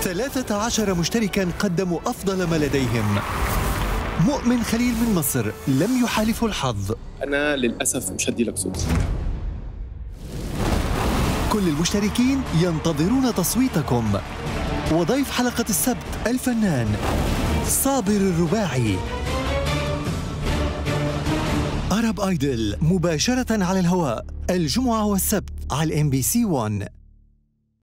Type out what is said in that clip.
13 مشتركا قدموا أفضل ما لديهم. مؤمن خليل من مصر لم يحالفه الحظ. أنا للأسف مش هدي لك صوت كل المشتركين ينتظرون تصويتكم. وضيف حلقة السبت الفنان صابر الرباعي. Arab Idol مباشرة على الهواء. الجمعة والسبت على ال MBC 1